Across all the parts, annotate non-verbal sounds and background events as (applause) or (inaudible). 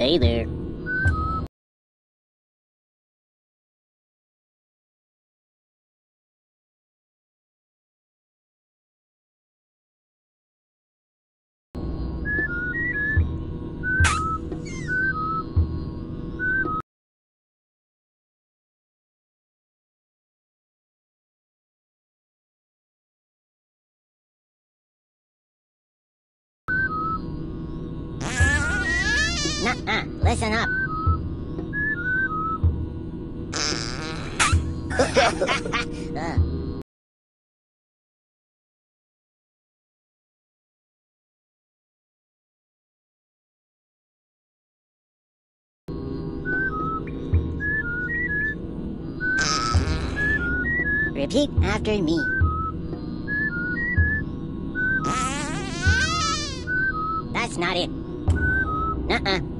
Hey there. Uh, listen up. uh. Repeat after me. That's not it. Nuh-uh.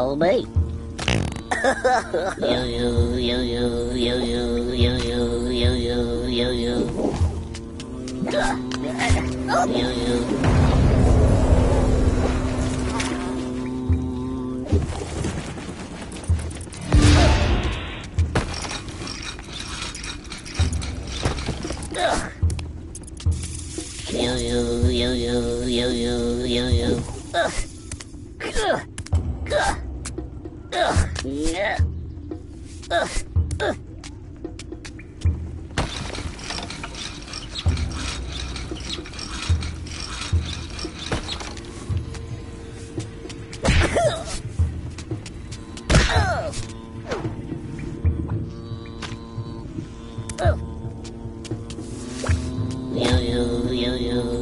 all day. Yeah.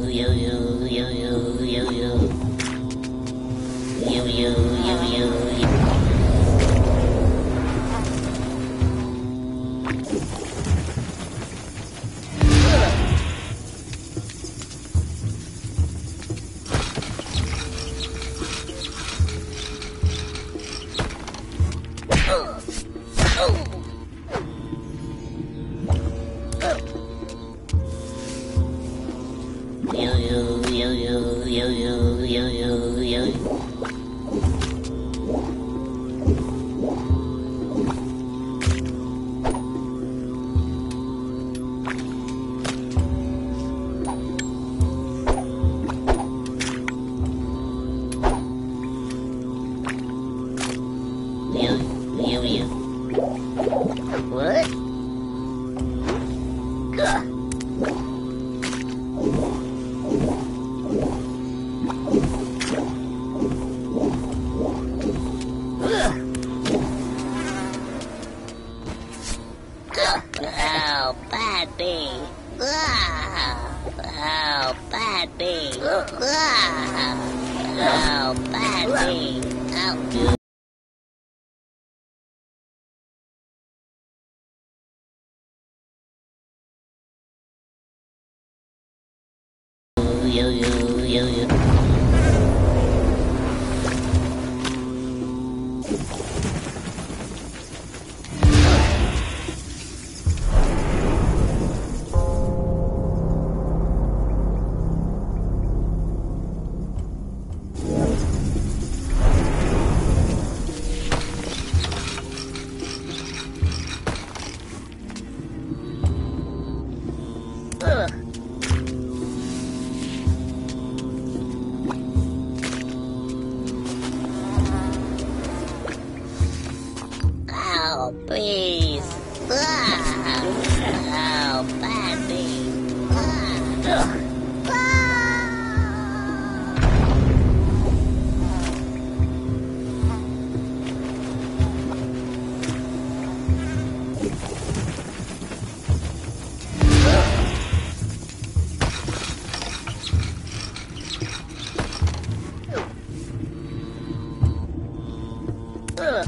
Ugh.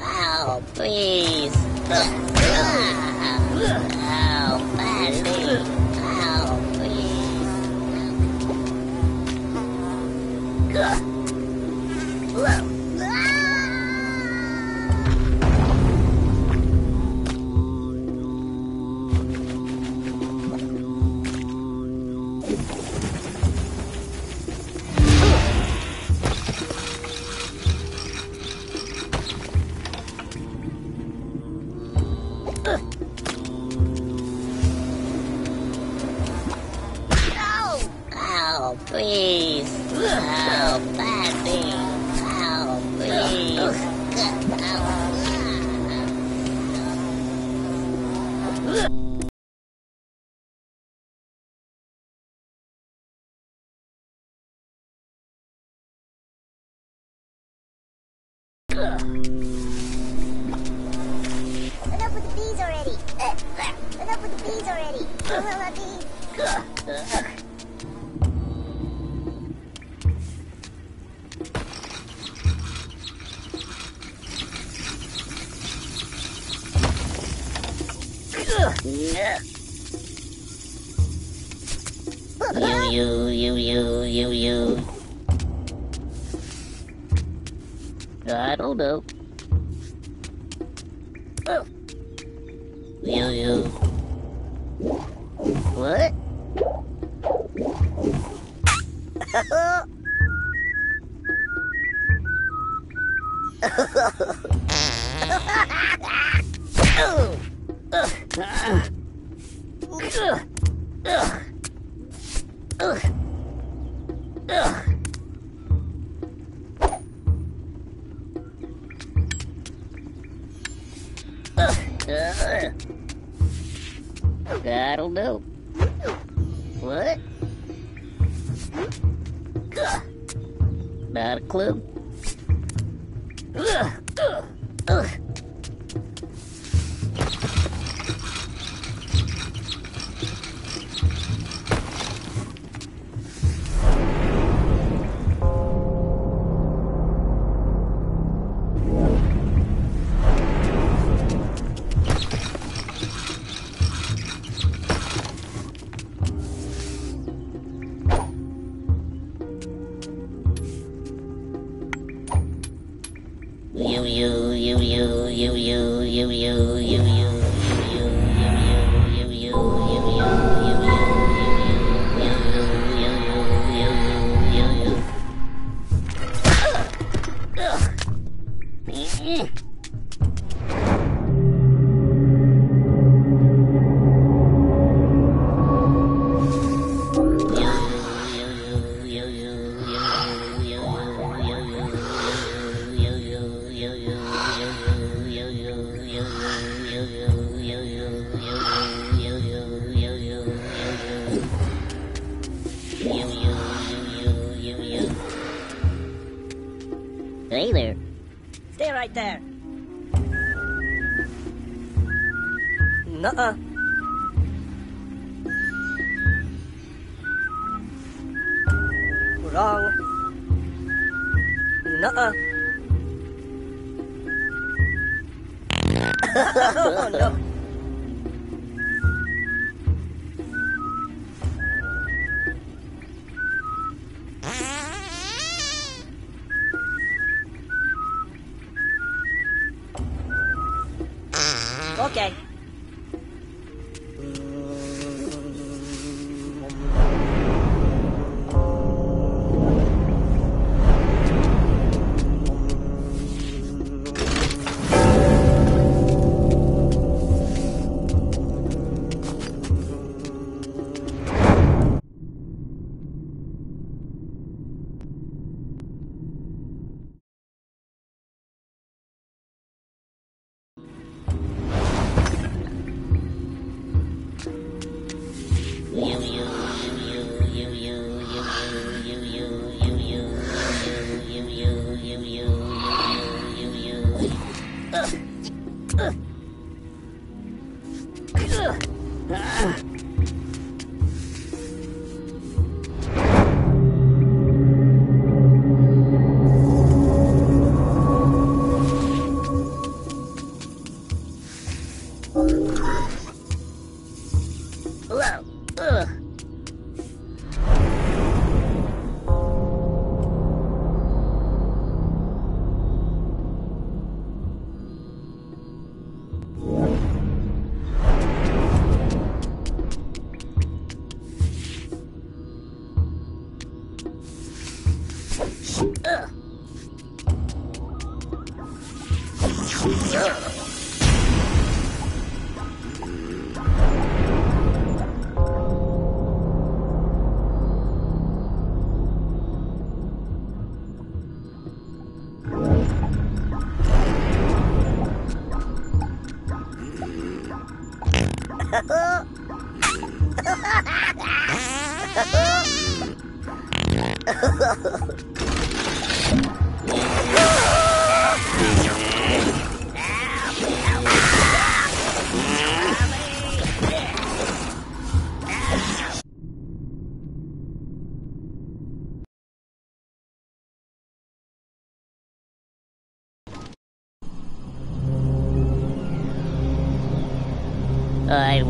Ow, please. Ugh. Oh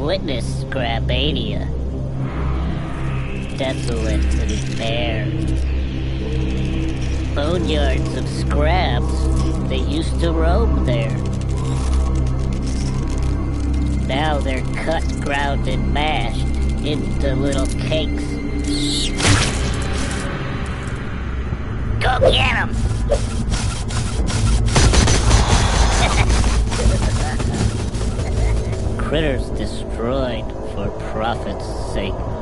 I witnessed Scrabania. Desolate and bare. Boneyards of Scrabs that used to roam there. Now they're cut, ground, and mashed into little cakes. Go get 'em! Critters destroyed for profit's sake.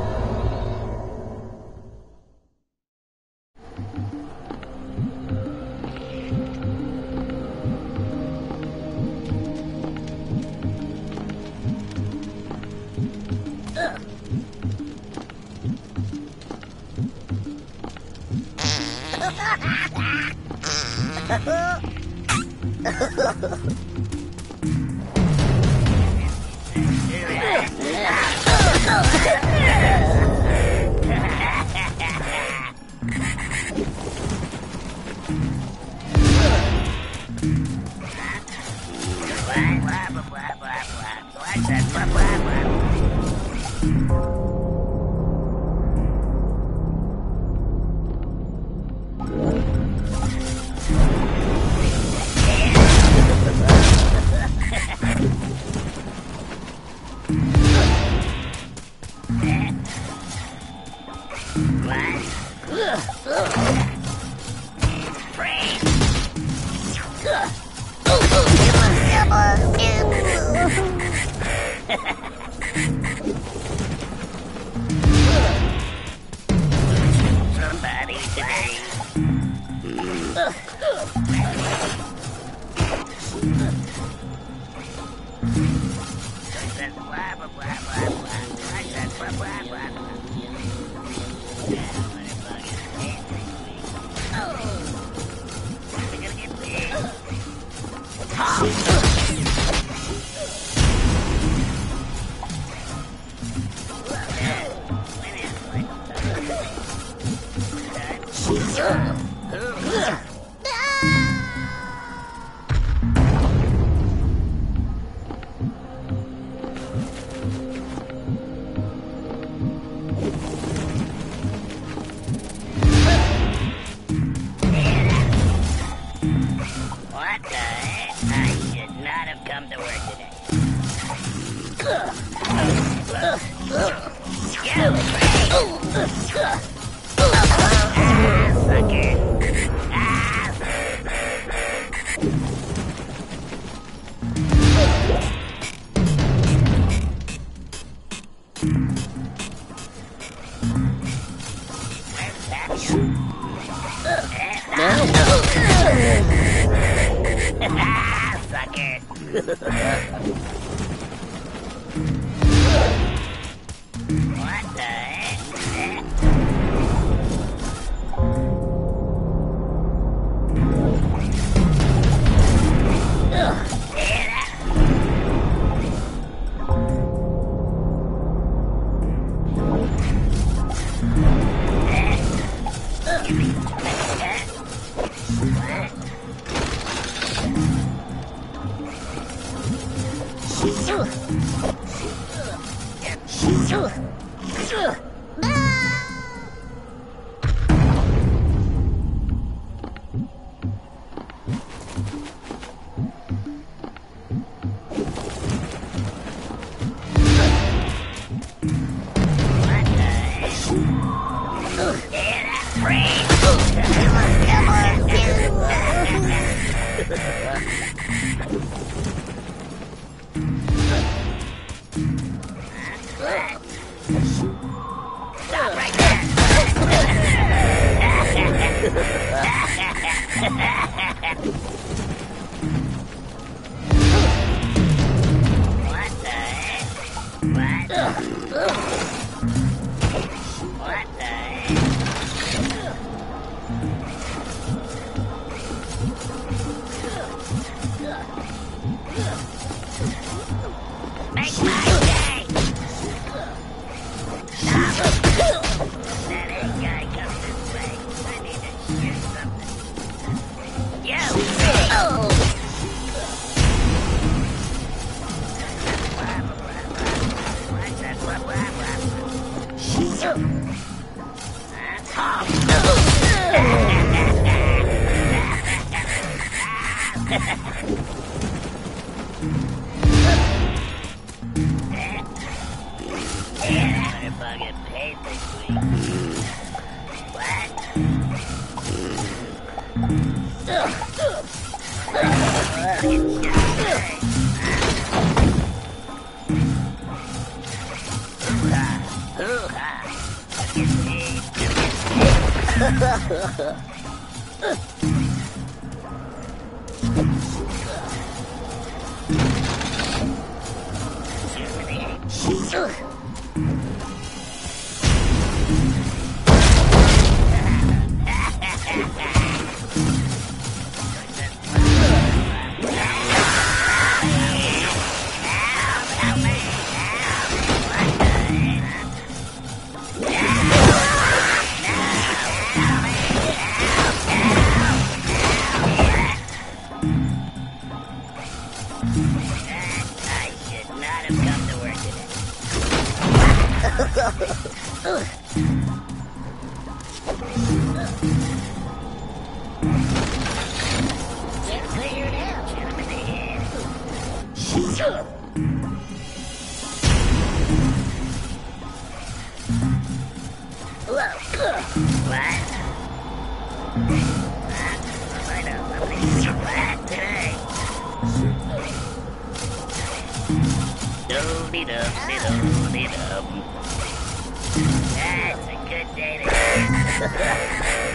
To (laughs)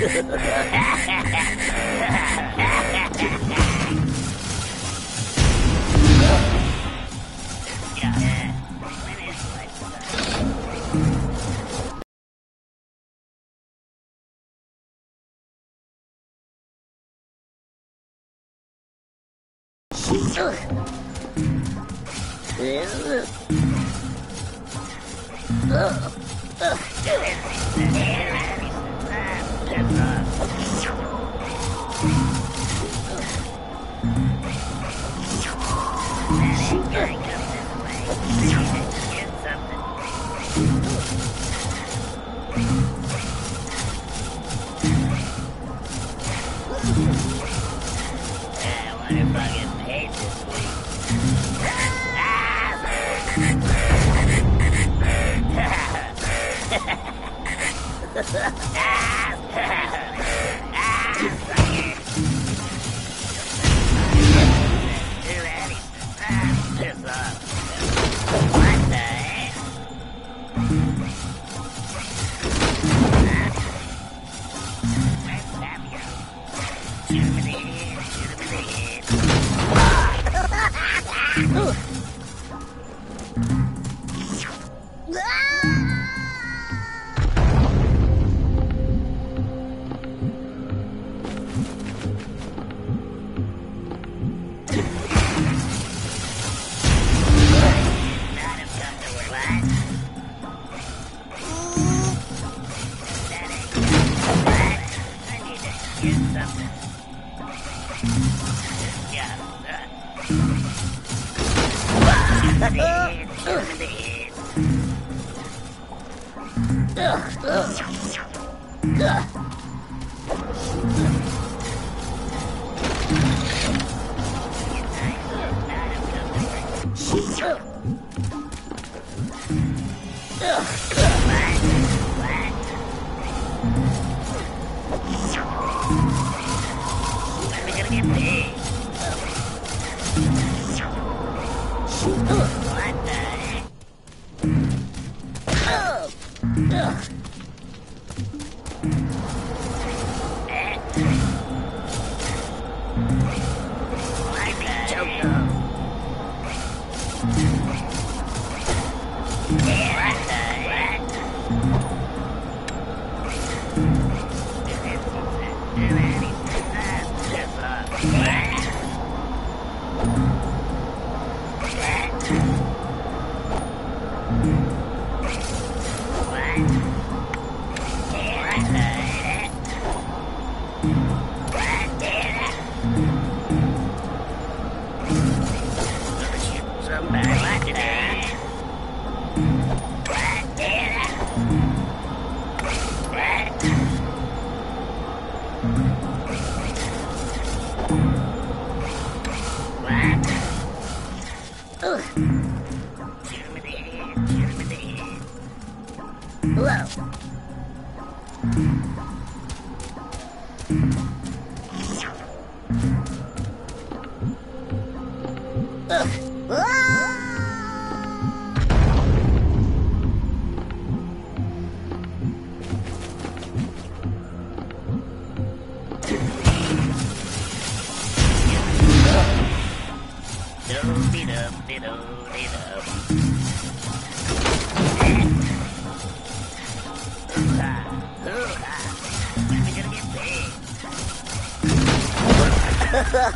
Yeah. When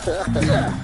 Yeah.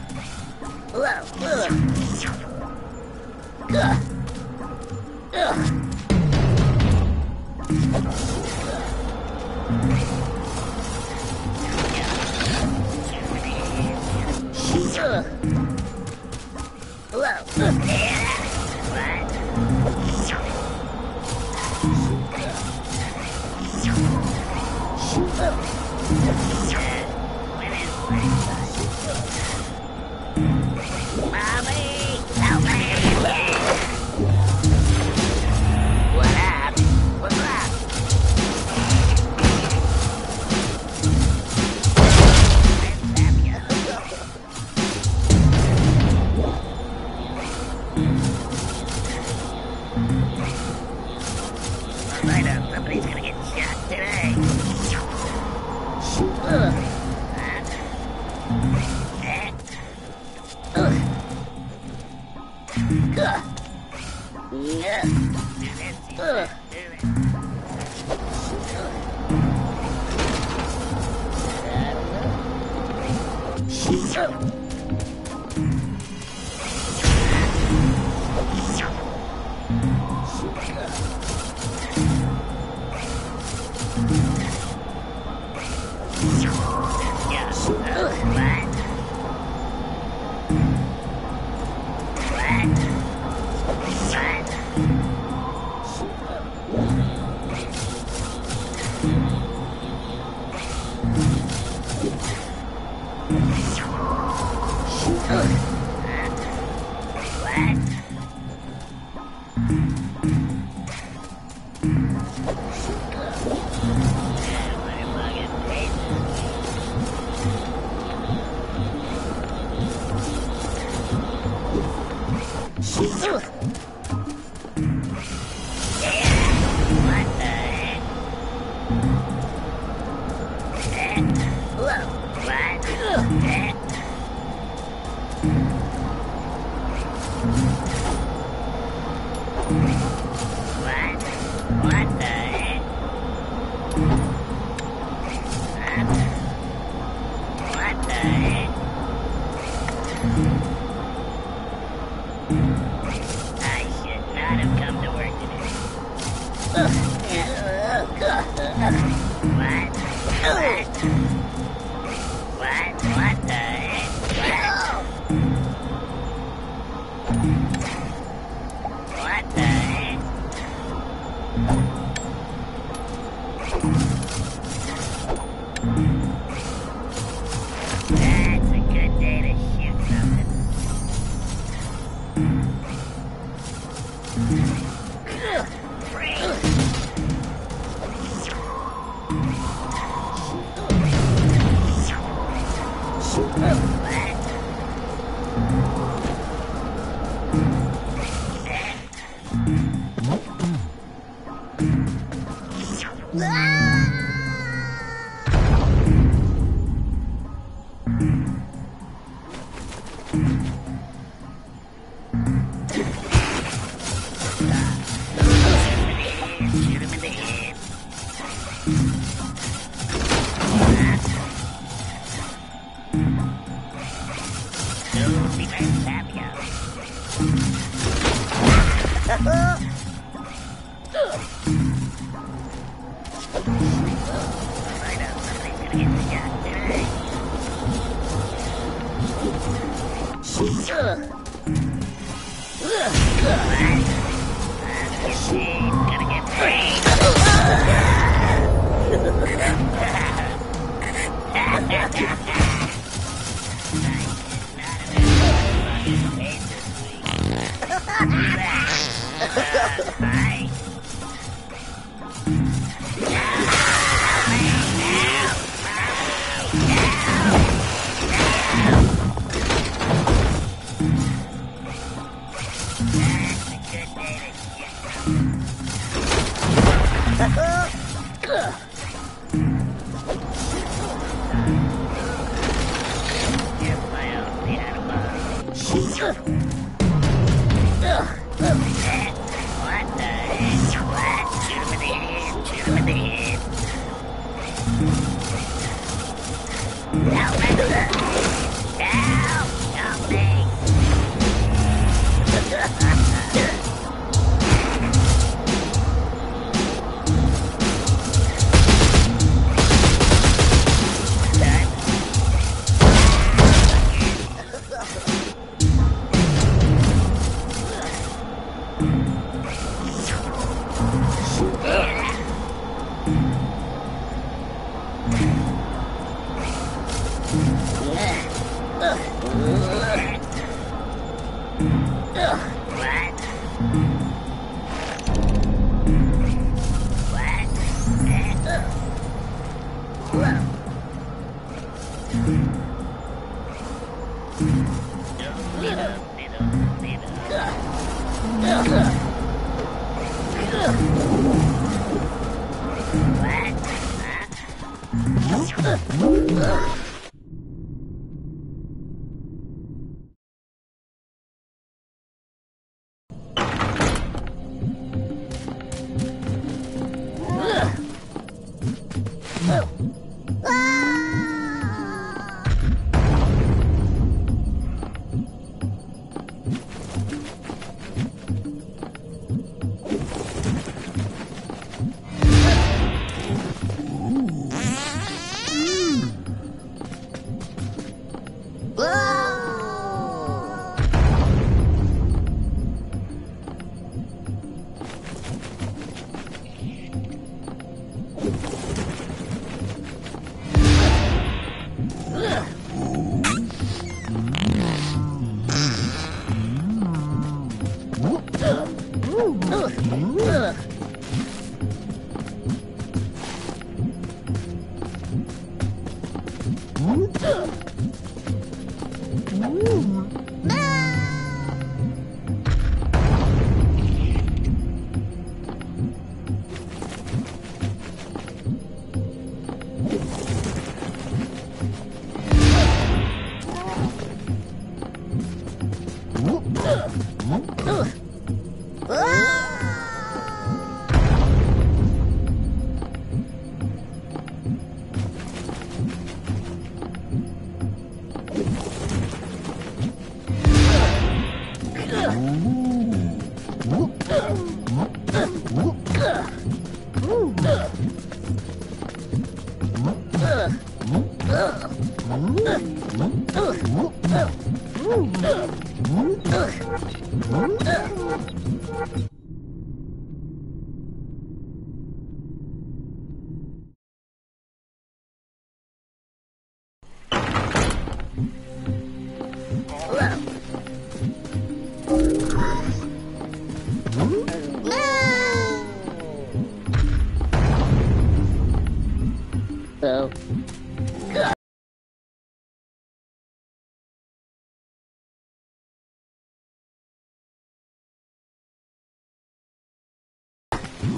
Uh, uh, uh.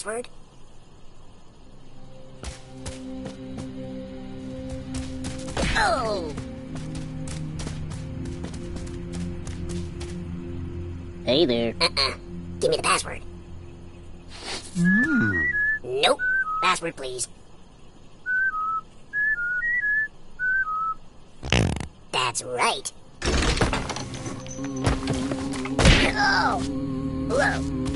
password? Oh! Hey there. Uh-uh. Give me the password. Mm. Nope. Password, please. That's right. Oh! Whoa!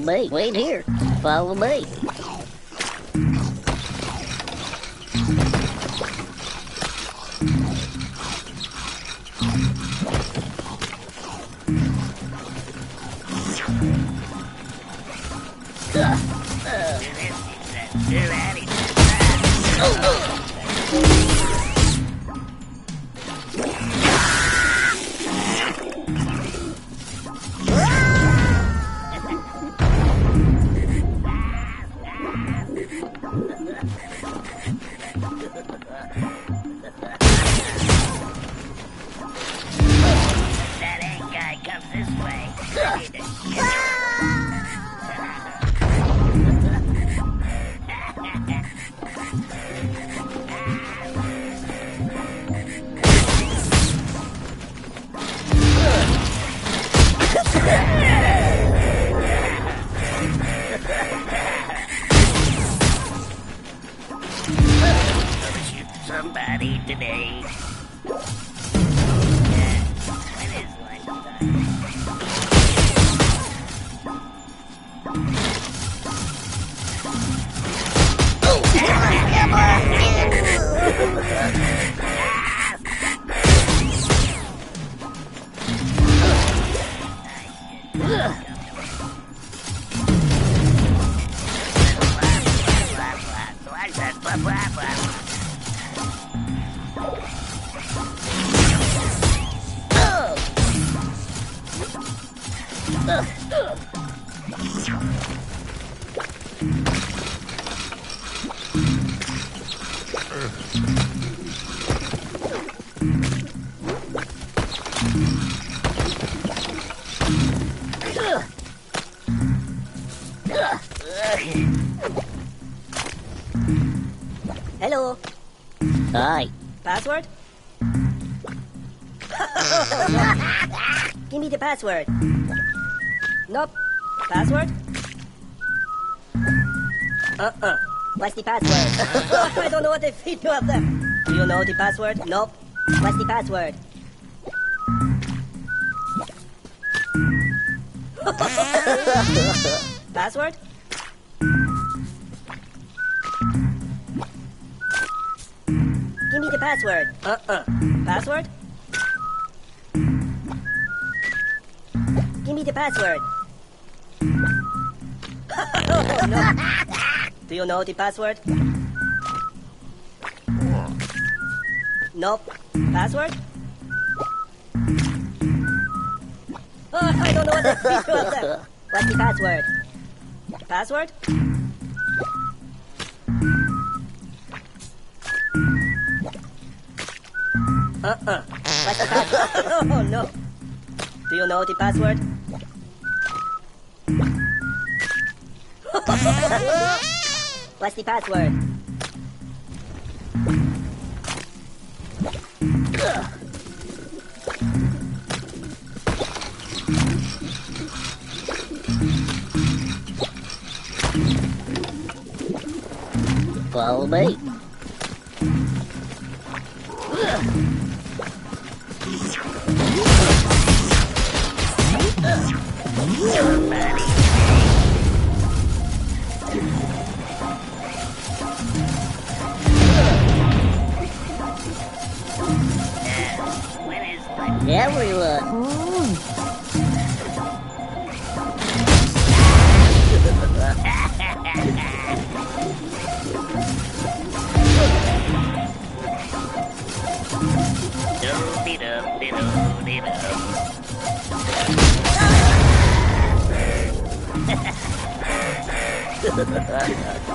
Follow me. Wait here. Follow me. Ugh. Password? Give me the password. Nope. Password? Uh-uh. What's the password? (laughs) I don't know what they feed you up there. Do you know the password? Nope. What's the password? (laughs) password? Password. Uh-uh. Password? Give me the password. oh, no. Do you know the password? Nope. Password? Oh, I don't know what that. What's? What's the password? Password? Uh-uh. What's the password? oh, no. Do you know the password? (laughs) What's the password? Follow me. Somebody's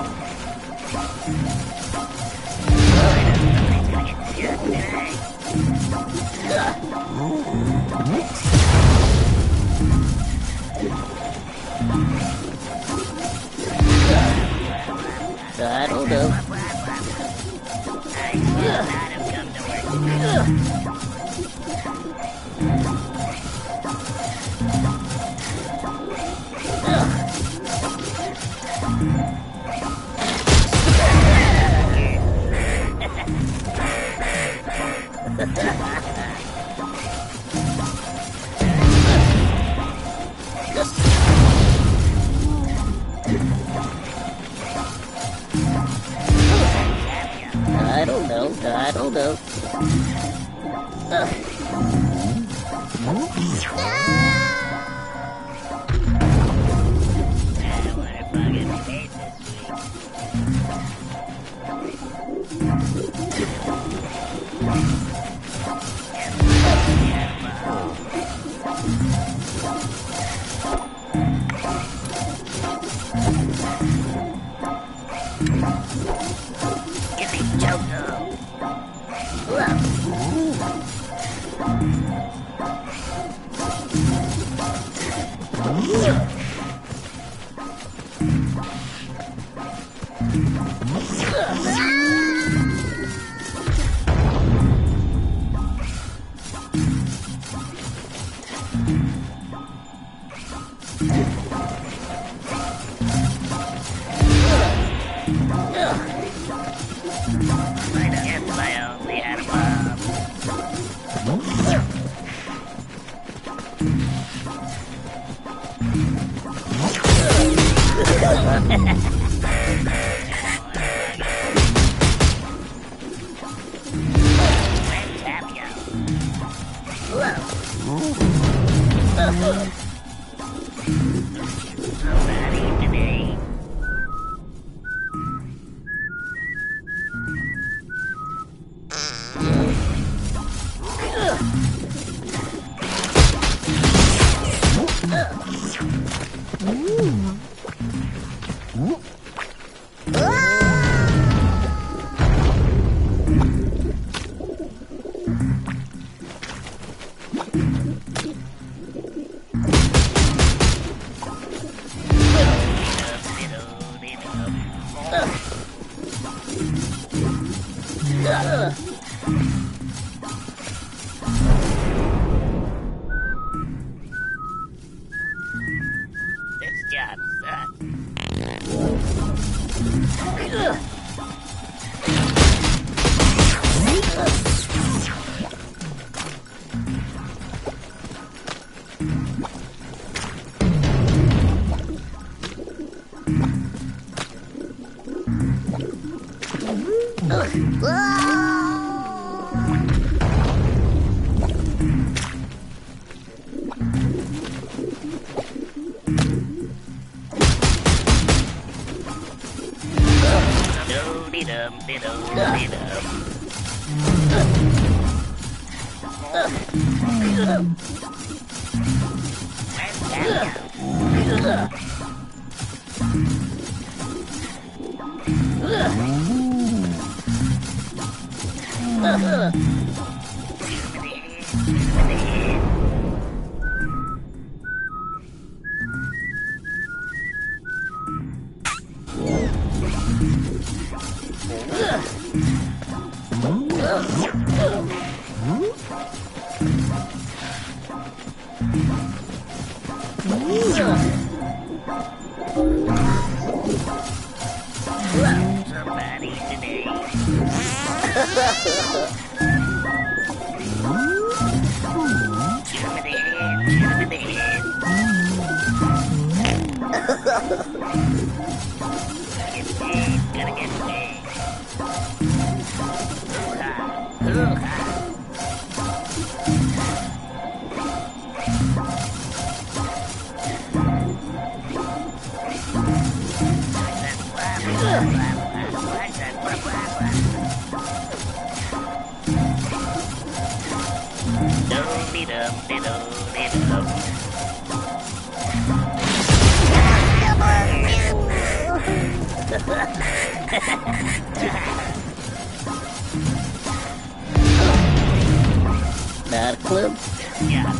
clips? Yeah.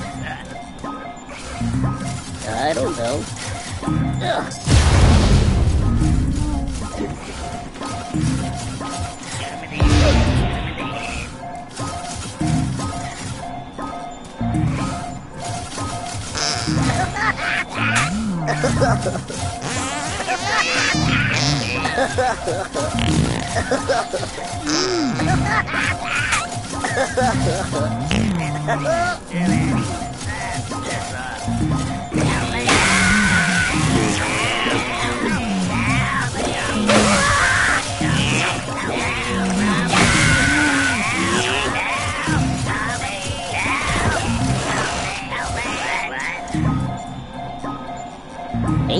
I don't know. Ugh. (laughs) (laughs) Hey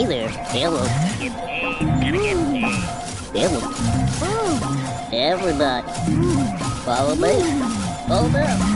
there, hello. Hello. Everybody. Follow me. Follow me.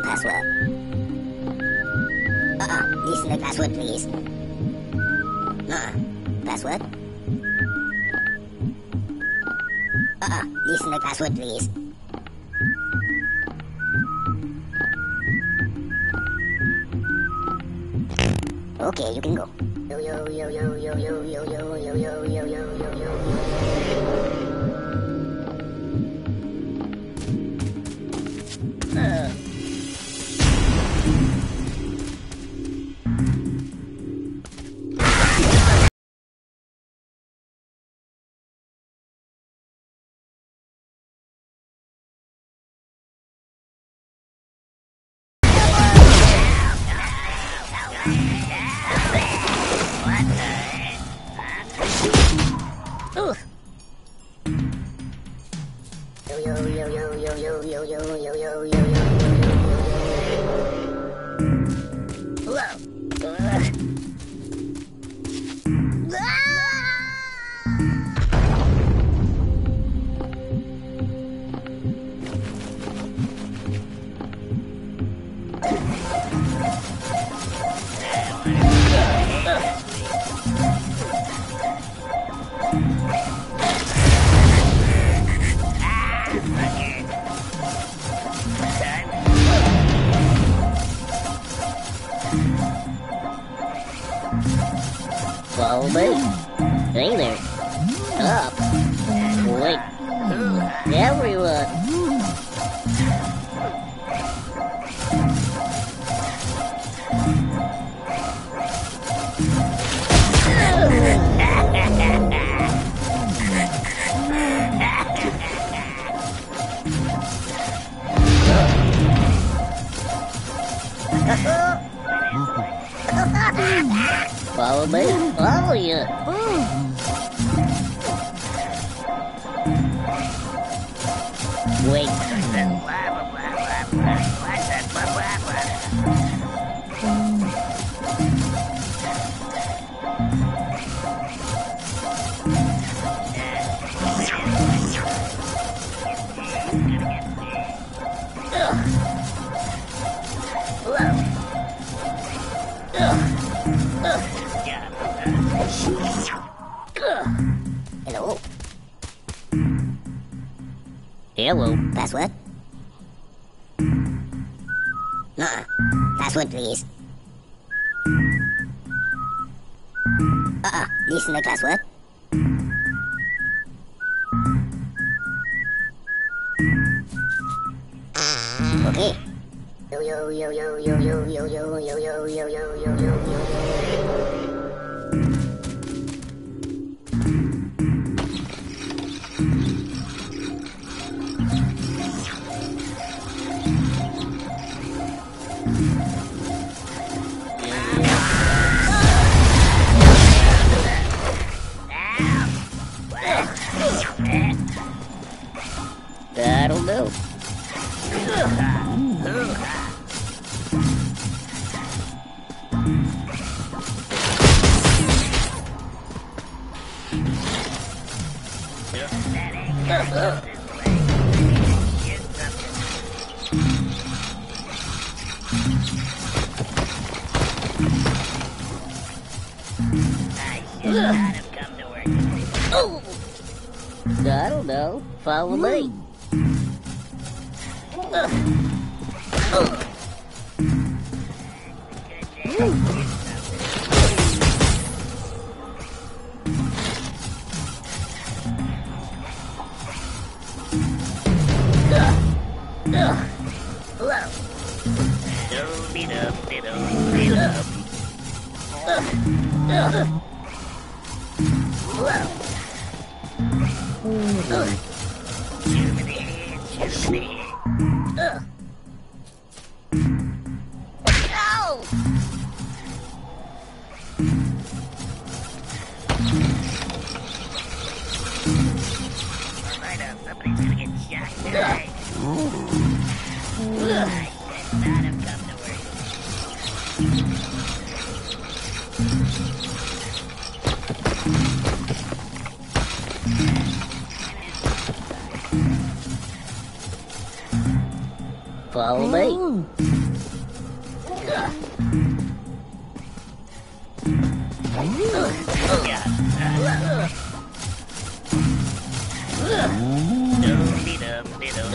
the password. Uh-uh, the password, please. Uh-uh, password. Uh-uh, the password, please. Okay, you can go. Yo, yo, yo, yo, yo, yo, yo, yo, yo, yo, yo. Hello. Hello. Password? nuh -uh. Password, please. Uh-uh. Listen to the password. Okay. Yo, yo, yo, yo, yo, yo, yo, yo, yo, yo, yo, yo, yo, yo. Follow me. Hmm.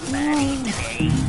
somebody, please?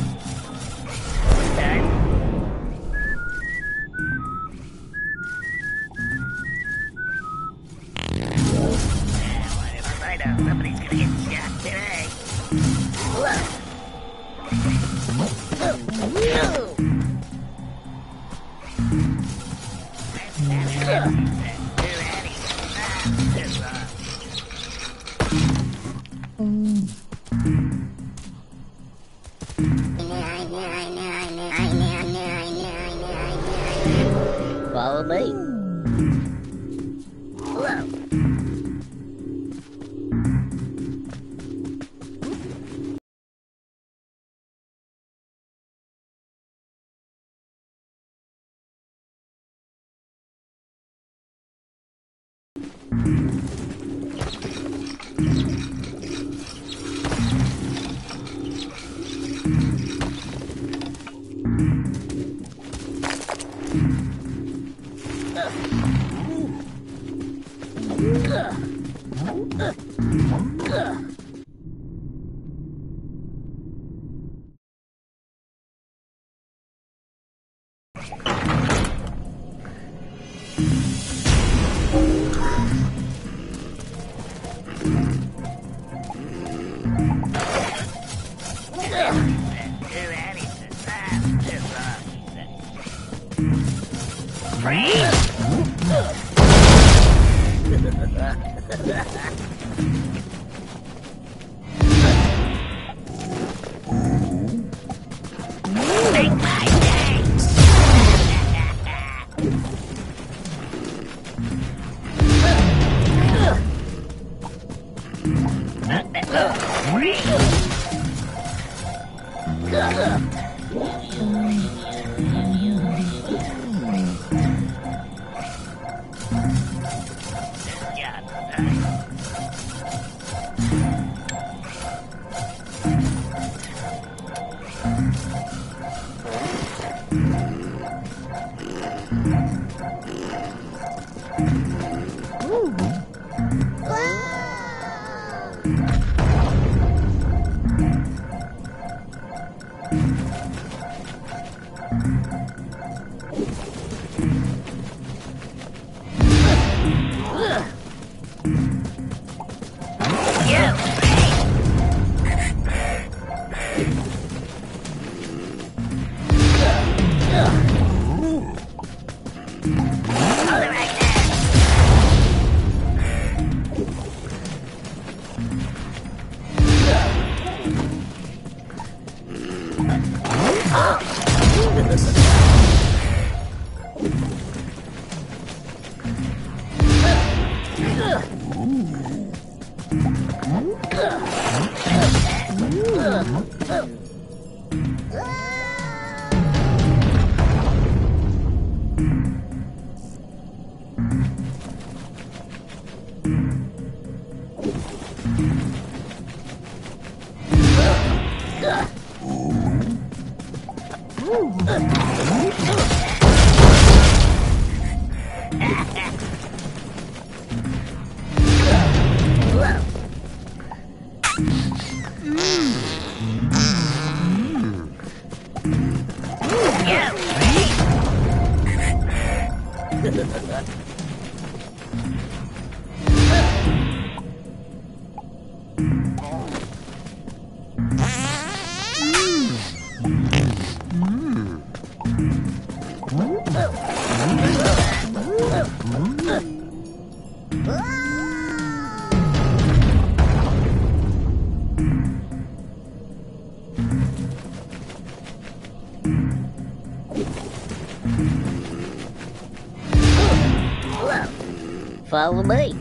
Follow me.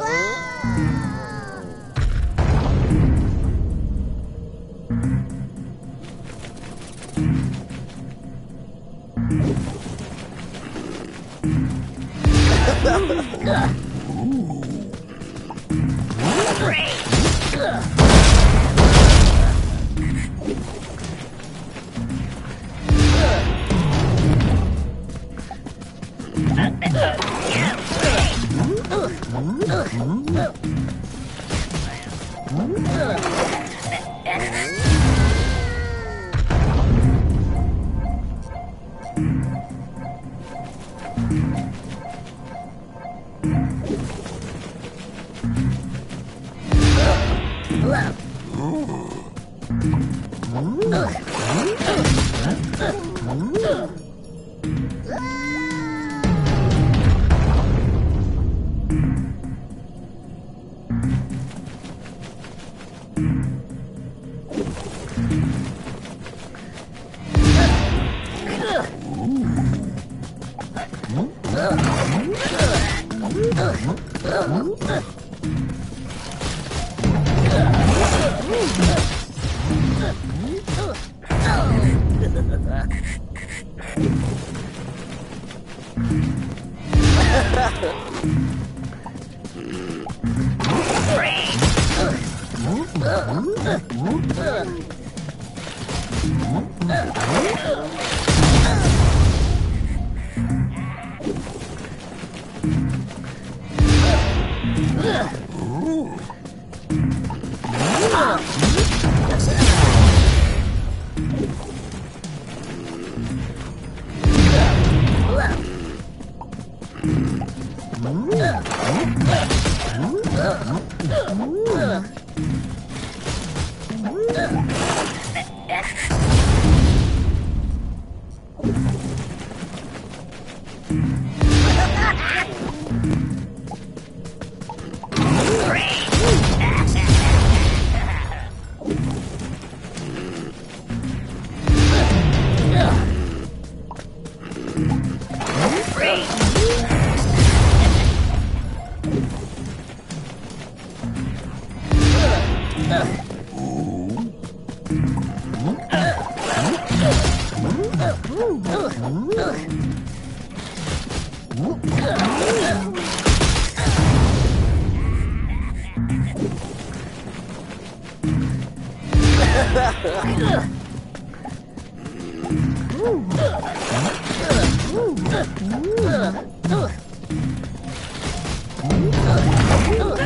Ah! Ugh!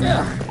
Ugh.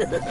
Free!